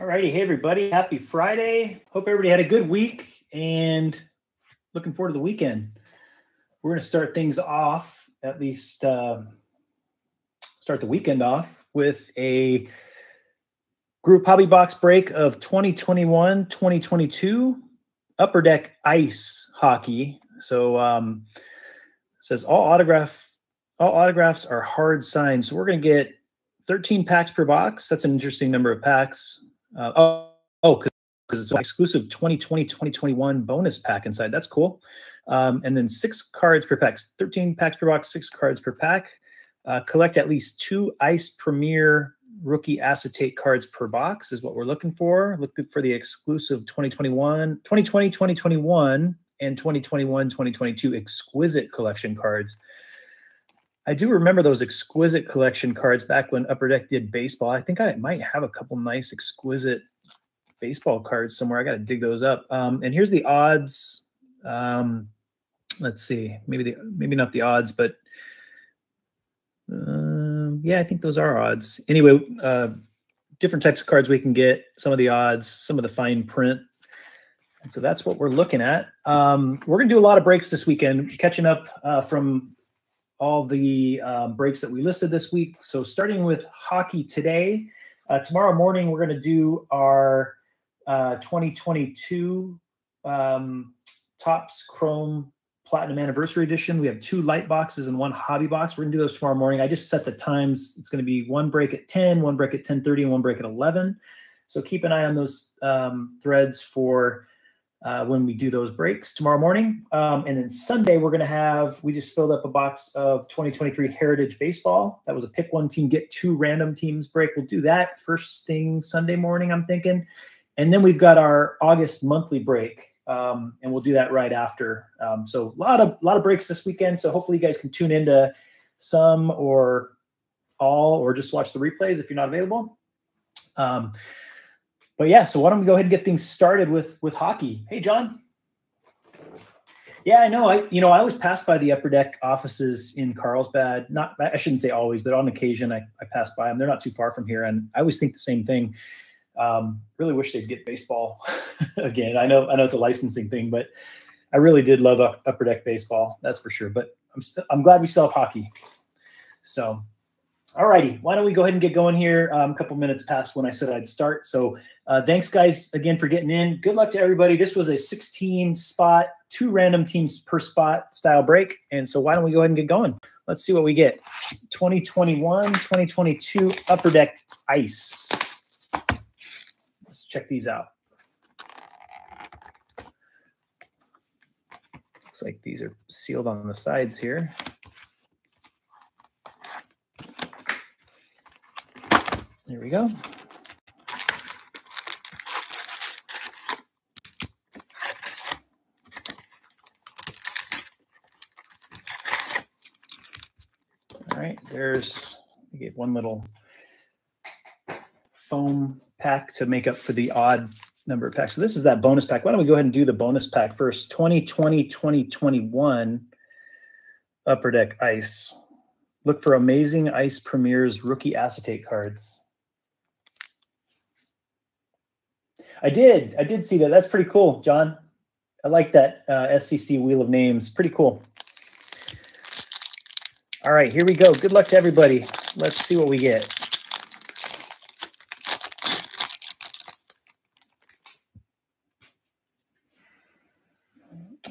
All righty. Hey, everybody. Happy Friday. Hope everybody had a good week and looking forward to the weekend. We're going to start things off, at least uh, start the weekend off with a group hobby box break of 2021 2022 upper deck ice hockey. So, um, says all autograph all autographs are hard signed. So we're going to get 13 packs per box. That's an interesting number of packs. Uh, oh, oh, because it's an exclusive 2020 2021 bonus pack inside. That's cool. Um, and then six cards per pack, 13 packs per box, six cards per pack. Uh, collect at least two Ice Premier rookie acetate cards per box is what we're looking for. Looking for the exclusive 2021, 2020, 2021, and 2021, 2022 exquisite collection cards. I do remember those exquisite collection cards back when Upper Deck did baseball. I think I might have a couple nice exquisite baseball cards somewhere. I got to dig those up. Um, and here's the odds. Um, let's see, maybe the maybe not the odds, but uh, yeah, I think those are odds. Anyway, uh, different types of cards we can get. Some of the odds, some of the fine print. So that's what we're looking at. Um, we're gonna do a lot of breaks this weekend, catching up uh, from all the um, breaks that we listed this week. So starting with hockey today, uh, tomorrow morning we're going to do our uh, 2022 um, Topps Chrome Platinum Anniversary Edition. We have two light boxes and one hobby box. We're going to do those tomorrow morning. I just set the times. It's going to be one break at 10, one break at 10:30, and one break at 11. So keep an eye on those um, threads for uh, when we do those breaks tomorrow morning. Um, and then Sunday, we're going to have, we just filled up a box of 2023 Heritage Baseball. That was a pick one team, get two random teams break. We'll do that first thing Sunday morning, I'm thinking. And then we've got our August monthly break. Um, and we'll do that right after. Um, so a lot of a lot of breaks this weekend. So hopefully you guys can tune into some or all, or just watch the replays if you're not available. But yeah, so why don't we go ahead and get things started with with hockey? Hey, John. Yeah, I know. I you know I always pass by the upper deck offices in Carlsbad. Not I shouldn't say always, but on occasion I, I pass by them. They're not too far from here, and I always think the same thing. Um, really wish they'd get baseball again. I know I know it's a licensing thing, but I really did love upper deck baseball. That's for sure. But I'm st- I'm glad we still have hockey. So all righty, why don't we go ahead and get going here? Um, a couple minutes past when I said I'd start. So uh, thanks, guys, again for getting in. Good luck to everybody. This was a 16 spot, two random teams per spot style break. And so why don't we go ahead and get going? Let's see what we get. 2021, 2022 Upper Deck Ice. Let's check these out. Looks like these are sealed on the sides here. There we go. All right, there's, I gave one little foam pack to make up for the odd number of packs. So this is that bonus pack. Why don't we go ahead and do the bonus pack first? 2020, 2021 Upper Deck Ice. Look for Amazing Ice Premier's rookie acetate cards. I did. I did see that. That's pretty cool, John. I like that uh, SCC Wheel of Names. Pretty cool. All right, here we go. Good luck to everybody. Let's see what we get.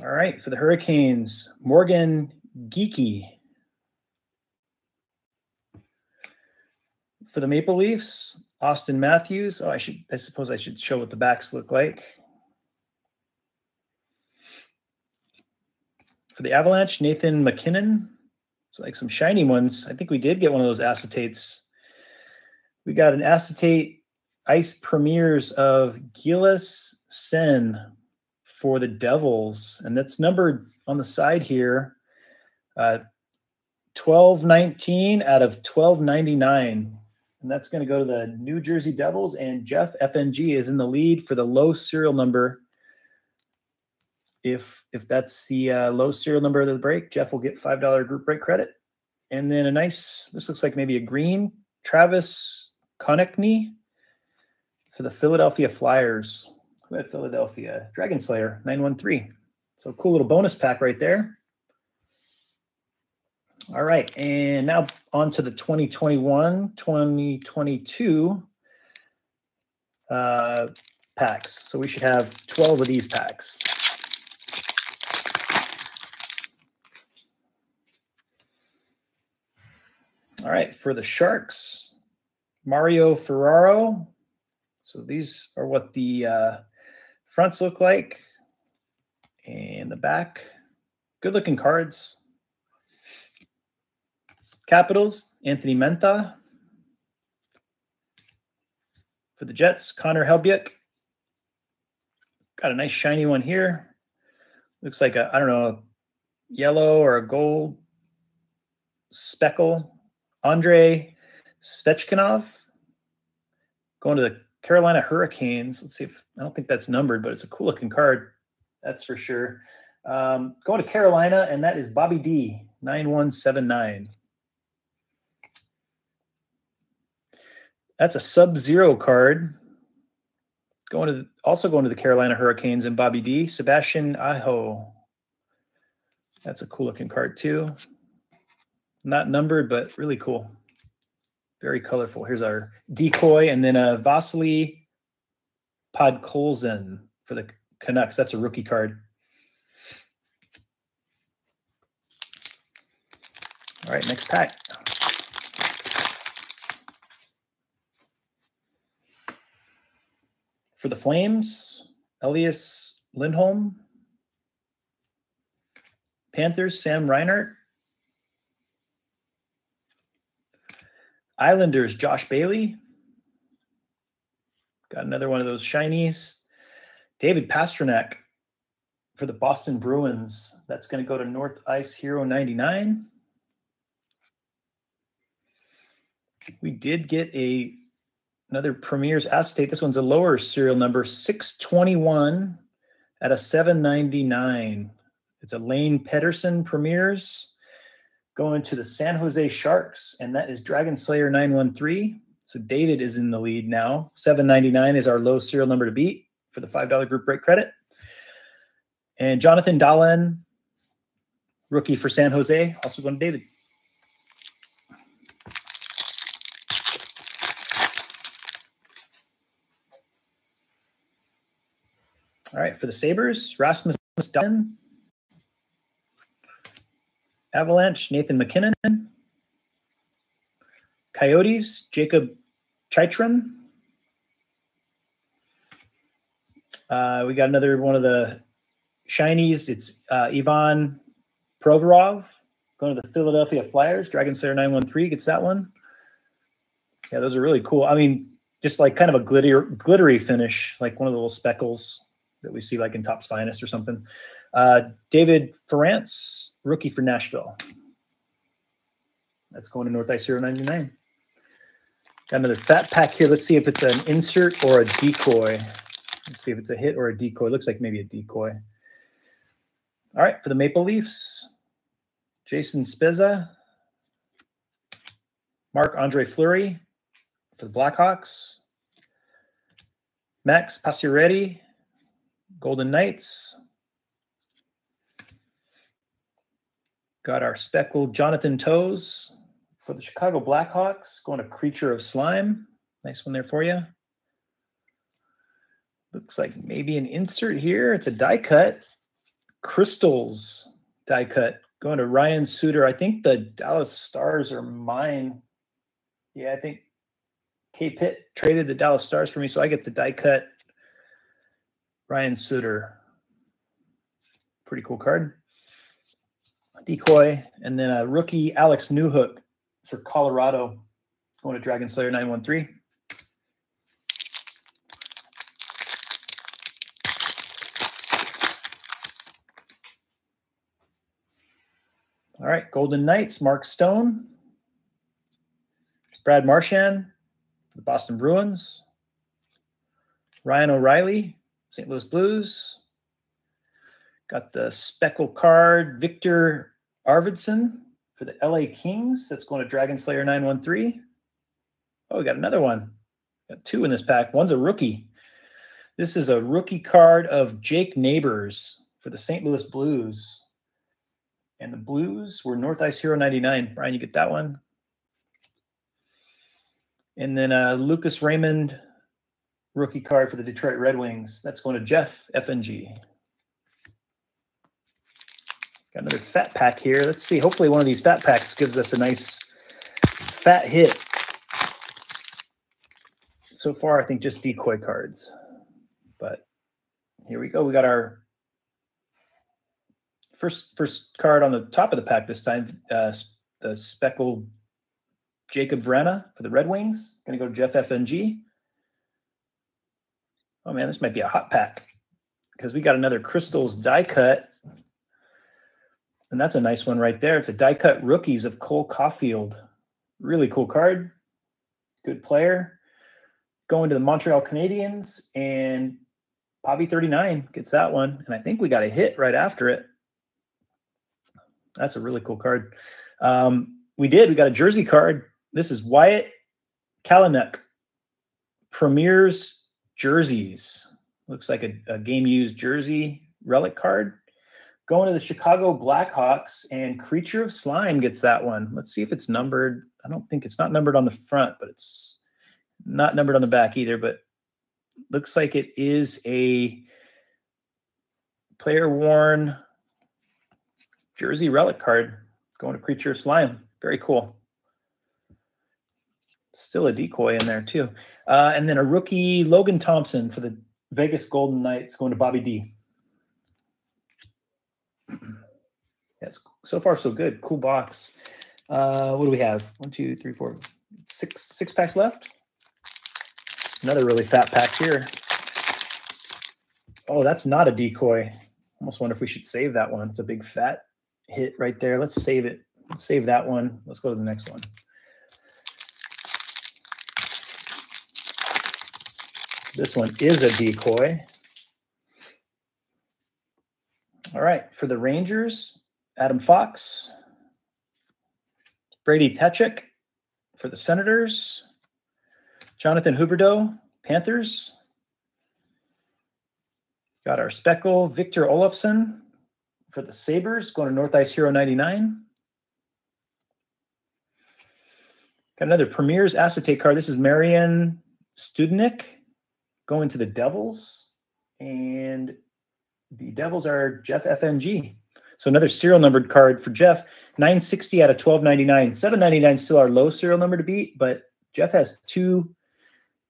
All right, for the Hurricanes, Morgan Geekie. For the Maple Leafs, Auston Matthews. Oh, I should. I suppose I should show what the backs look like. For the Avalanche, Nathan MacKinnon. It's like some shiny ones. I think we did get one of those acetates. We got an acetate ice premieres of Gilles Sen for the Devils, and that's numbered on the side here. Uh, 1219 out of 1299 and that's going to go to the New Jersey Devils. And Jeff FNG is in the lead for the low serial number. If if that's the uh, low serial number of the break, Jeff will get five dollar group break credit. And then a nice. This looks like maybe a green Travis Konecny for the Philadelphia Flyers. Who had Philadelphia? Dragon Slayer 913. So cool little bonus pack right there. All right, and now on to the 2021, 2022 uh, packs. So we should have 12 of these packs. All right, for the Sharks, Mario Ferraro. So these are what the uh, fronts look like and the back. Good looking cards. Capitals, Anthony Mantha. For the Jets, Connor Hellebuyck. Got a nice shiny one here. Looks like a, I don't know, yellow or a gold speckle. Andre Svechnikov going to the Carolina Hurricanes. Let's see if I don't think that's numbered, but it's a cool looking card. That's for sure. Um, going to Carolina, and that is Bobby D, 9179. That's a sub zero card. Going to the, also going to the Carolina Hurricanes and Bobby D, Sebastian Aho. That's a cool looking card too. Not numbered, but really cool. Very colorful. Here's our decoy, and then a Vasily Podkolzin for the Canucks. That's a rookie card. All right, next pack. For the Flames, Elias Lindholm. Panthers, Sam Reinhart. Islanders, Josh Bailey. Got another one of those shinies. David Pastrnak for the Boston Bruins. That's going to go to North Ice Hero 99. We did get a another Premier's acetate. This one's a lower serial number, 621 at a 799. It's a Lane Pedersen Premier's going to the San Jose Sharks, and that is Dragon Slayer 913. So David is in the lead now. 799 is our low serial number to beat for the $5 group break credit. And Jonathan Dahlen, rookie for San Jose, also going to David. All right, for the Sabres, Rasmus Dunn. Avalanche, Nathan MacKinnon. Coyotes, Jacob Chychrun. Uh, we got another one of the shinies. It's uh, Ivan Provorov going to the Philadelphia Flyers. Dragon Slayer 913 gets that one. Yeah, those are really cool. I mean, just like kind of a glitter, glittery finish, like one of the little speckles that we see like in Topps Finest or something. Uh, David Farrance, rookie for Nashville. That's going to North Ice 099. Got another fat pack here. Let's see if it's an insert or a decoy. Let's see if it's a hit or a decoy. Looks like maybe a decoy. All right, for the Maple Leafs, Jason Spezza, Marc-Andre Fleury for the Blackhawks, Max Pacioretty, Golden Knights. Got our speckled Jonathan Toews for the Chicago Blackhawks, going to Creature of Slime. Nice one there for you. Looks like maybe an insert here. It's a die cut. Crystals die cut going to Ryan Suter. I think the Dallas Stars are mine. Yeah, I think K Pitt traded the Dallas Stars for me, so I get the die cut Ryan Suter. Pretty cool card. Decoy, and then a rookie Alex Newhook for Colorado going to Dragon Slayer 913. All right, Golden Knights, Mark Stone, Brad Marchand, the Boston Bruins, Ryan O'Reilly, St. Louis Blues. Got the speckle card, Viktor Arvidsson for the LA Kings. That's going to Dragon Slayer 913. Oh, we got another one. Got two in this pack. One's a rookie. This is a rookie card of Jake Neighbors for the St. Louis Blues. And the Blues were North Ice Hero 99. Brian, you get that one. And then uh, Lucas Raymond, rookie card for the Detroit Red Wings. That's going to Jeff FNG. Got another fat pack here. Let's see. Hopefully, one of these fat packs gives us a nice fat hit. So far, I think just decoy cards. But here we go. We got our first first card on the top of the pack this time. Uh, the speckled Jakub Vrana for the Red Wings. Going to go to Jeff FNG. Oh man, this might be a hot pack because we got another Crystals die cut and that's a nice one right there. It's a die cut rookies of Cole Caufield. Really cool card. Good player. Going to the Montreal Canadiens and Pavi 39 gets that one. And I think we got a hit right after it. That's a really cool card. Um, we did. We got a jersey card. This is Wyatt Kalynuk. Premier's jerseys. Looks like a, a game used jersey relic card. Going to the Chicago Blackhawks, and Creature of Slime gets that one. Let's see if it's numbered. I don't think it's not numbered on the front, but it's not numbered on the back either. But looks like it is a player worn jersey relic card going to Creature of Slime. Very cool. Still a decoy in there too. Uh, and then a rookie Logan Thompson for the Vegas Golden Knights going to Bobby D. yes, so far so good. Cool box. Uh, what do we have? One, two, three, four, six, six packs left. Another really fat pack here. Oh, that's not a decoy. Almost wonder if we should save that one. It's a big fat hit right there. Let's save it. Let's save that one. Let's go to the next one. This one is a decoy. All right, for the Rangers, Adam Fox, Brady Tkachuk for the Senators, Jonathan Huberdeau, Panthers. Got our speckle, Victor Olofsson for the Sabres, going to North Ice Hero 99. Got another Premier's acetate card. This is Marian Studenic going to the Devils. And the Devils are Jeff FNG. So another serial numbered card for Jeff, 960 out of 1299. 799 still our low serial number to beat, but Jeff has two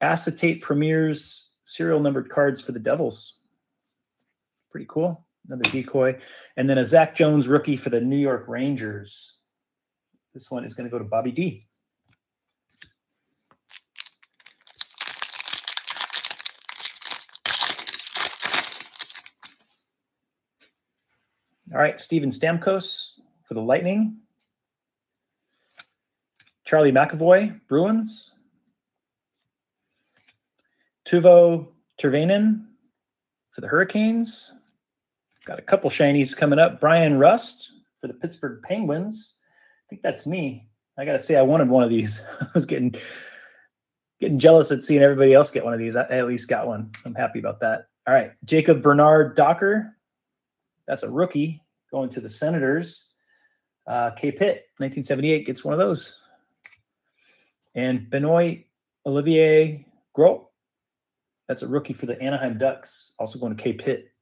acetate premieres serial numbered cards for the Devils. Pretty cool. Another decoy. And then a Zach Jones rookie for the New York Rangers. This one is going to go to Bobby D. All right, Steven Stamkos for the Lightning. Charlie McAvoy, Bruins. Teuvo Teravainen for the Hurricanes. Got a couple shinies coming up. Bryan Rust for the Pittsburgh Penguins. I think that's me. I got to say, I wanted one of these. I was getting getting jealous at seeing everybody else get one of these. I at least got one. I'm happy about that. All right, Jacob Bernard-Docker that's a rookie going to the Senators. Uh, K Pitt, 1978, gets one of those. And Benoit Olivier Gros, that's a rookie for the Anaheim Ducks, also going to K Pitt.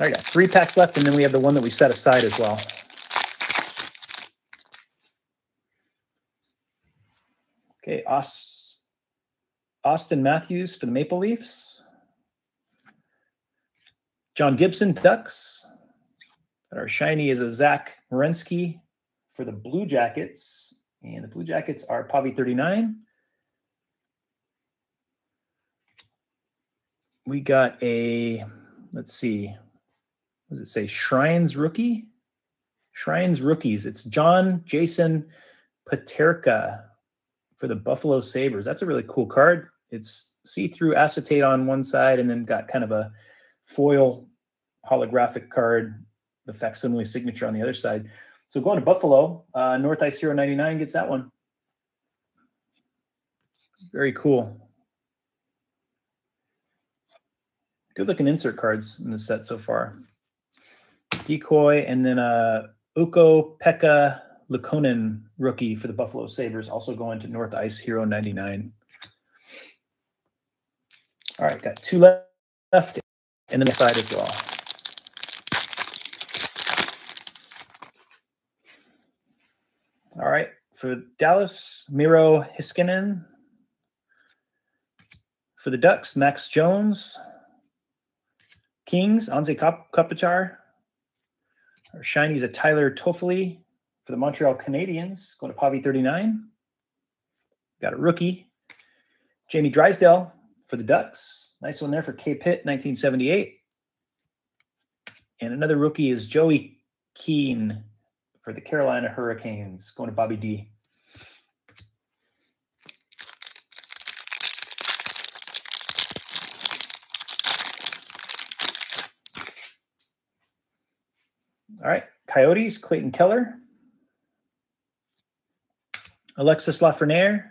I got three packs left, and then we have the one that we set aside as well. Okay, Auston Matthews for the Maple Leafs. John Gibson, Ducks. And our shiny is a Zach Werenski for the Blue Jackets. And the Blue Jackets are Pavi 39. We got a, let's see, what does it say? Shrines rookie? Shrines rookies. It's John Jason Paterka for the Buffalo Sabres. That's a really cool card. It's see-through acetate on one side and then got kind of a foil holographic card, the facsimile signature on the other side. So going to Buffalo, uh, North Ice Hero 99 gets that one. Very cool. Good looking insert cards in the set so far. Decoy, and then uh, Ukko-Pekka Luukkonen rookie for the Buffalo Sabres, also going to North Ice Hero 99. All right, got two left, and then the side as well. All right, for Dallas, Miro Heiskanen. For the Ducks, Max Jones. Kings, Anze Kopitar. Our shinies a Tyler Toffoli for the Montreal Canadiens, going to Pavi 39. Got a rookie. Jamie Drysdale for the Ducks. Nice one there for K Pitt, 1978. And another rookie is Joey Keane for the Carolina Hurricanes, going to Bobby D. All right, Coyotes, Clayton Keller. Alexis Lafreniere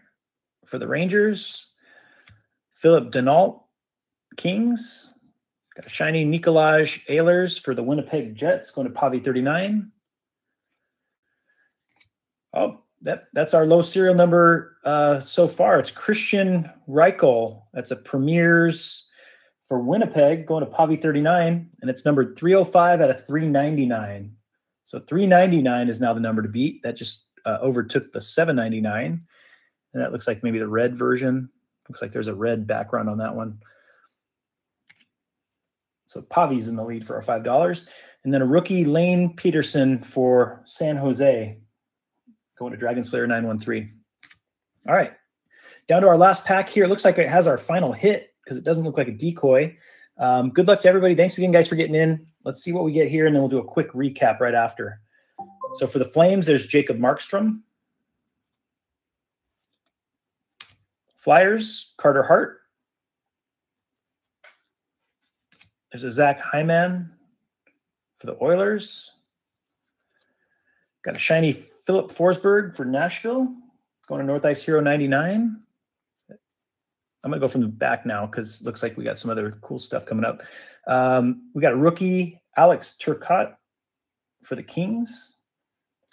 for the Rangers. Phillip Danault, Kings. Got a shiny Nikolaj Ehlers for the Winnipeg Jets, going to Pavi 39. Oh, that that's our low serial number uh, so far. It's Kristian Reichel. That's a Premier's for Winnipeg, going to Pavi 39, and it's numbered 305 out of 399. So 399 is now the number to beat. That just uh, overtook the 799, and that looks like maybe the red version. Looks like there's a red background on that one. So Pavi's in the lead for our five dollars, and then a rookie Lane Pedersen for San Jose, going to Dragon Slayer 913. All right, down to our last pack here. It looks like it has our final hit because it doesn't look like a decoy. Um, good luck to everybody. Thanks again, guys, for getting in. Let's see what we get here, and then we'll do a quick recap right after. So for the Flames, there's Jacob Markstrom. Flyers, Carter Hart. There's a Zach Hyman for the Oilers. Got a shiny Filip Forsberg for Nashville. Going to North Ice Hero 99. I'm gonna go from the back now because looks like we got some other cool stuff coming up. Um, we got a rookie, Alex Turcotte for the Kings.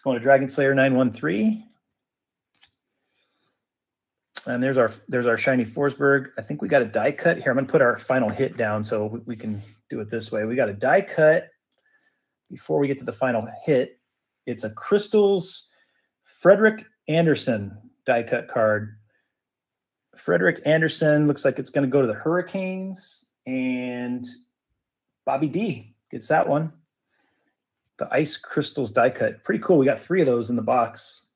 Going to Dragon Slayer 913. And there's our there's our shiny Forsberg. I think we got a die cut here. I'm gonna put our final hit down so we, can do it this way. We got a die cut before we get to the final hit. It's a Crystals Frederik Andersen die cut card Frederik Andersen looks like it's going to go to the Hurricanes, and Bobby D gets that one. The Ice Crystals die cut. Pretty cool. We got three of those in the box.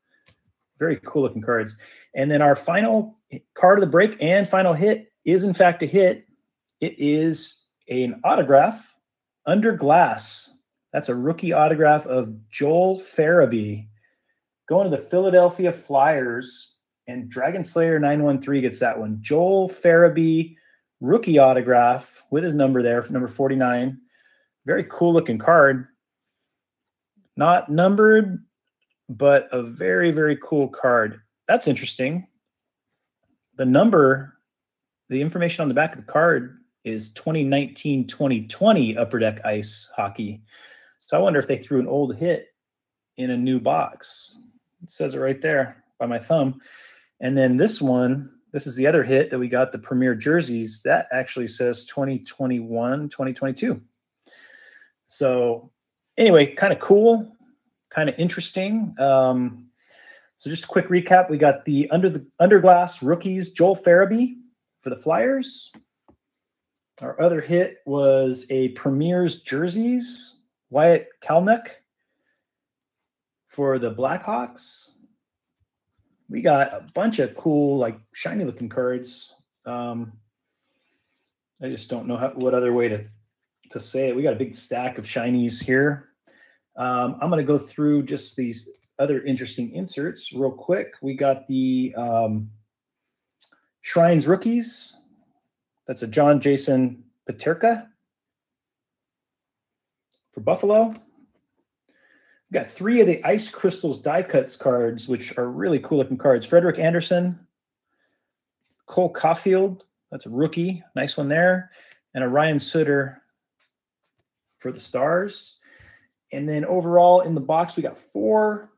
Very cool looking cards. And then our final card of the break and final hit is, in fact, a hit. It is an autograph under glass. That's a rookie autograph of Joel Farabee going to the Philadelphia Flyers and Dragon Slayer 913 gets that one. Joel Farabee rookie autograph with his number there number 49. Very cool looking card. Not numbered, but a very, very cool card. That's interesting. The number, the information on the back of the card is 2019 2020 Upper Deck Ice Hockey. So I wonder if they threw an old hit in a new box. It says it right there by my thumb. And then this one, this is the other hit that we got the premier jerseys. That actually says 2021, 2022. So anyway, kind of cool, kind of interesting. Um, so just a quick recap: we got the under the underglass rookies, Joel Farabee for the Flyers. Our other hit was a Premier's jerseys, Wyatt Kalynuk for the Blackhawks we got a bunch of cool, like shiny looking cards. Um, I just don't know how, what other way to to say it. We got a big stack of shinies here. Um, I'm going to go through just these other interesting inserts real quick. We got the um, Shrines rookies. That's a John Jason Paterka for Buffalo. We got three of the Ice Crystals die cuts cards, which are really cool looking cards. Frederik Andersen, Cole Caufield, that's a rookie, nice one there, and a Ryan Suter for the Stars. And then overall in the box, we got four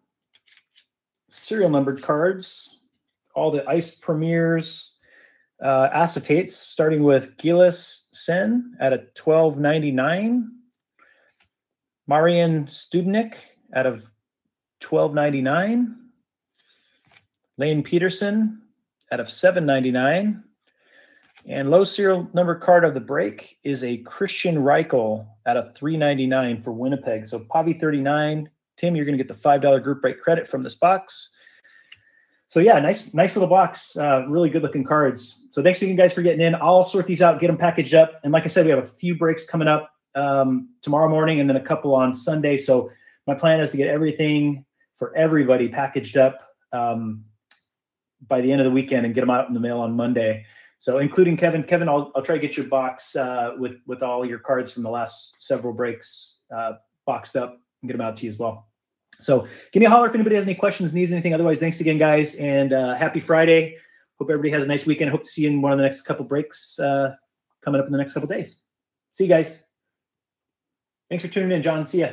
serial numbered cards, all the Ice Premiers uh, acetates, starting with Gilles Sen at a 1299. Marian Studenic out of 1299. Lane Pedersen out of 799. And low serial number card of the break is a Kristian Reichel out of 399 for Winnipeg. So Pavi 39. Tim, you're going to get the $5 group break credit from this box. So yeah, nice, nice little box. Uh, really good looking cards. So thanks again, guys, for getting in. I'll sort these out, get them packaged up. And like I said, we have a few breaks coming up um, tomorrow morning and then a couple on Sunday. So my plan is to get everything for everybody packaged up um, by the end of the weekend and get them out in the mail on Monday. So including Kevin, Kevin, I'll, I'll try to get your box uh, with with all your cards from the last several breaks uh, boxed up and get them out to you as well. So give me a holler if anybody has any questions, needs anything. Otherwise, thanks again, guys, and uh, happy Friday. Hope everybody has a nice weekend. Hope to see you in one of the next couple breaks uh, coming up in the next couple days. See you guys. Thanks for tuning in, John. See ya.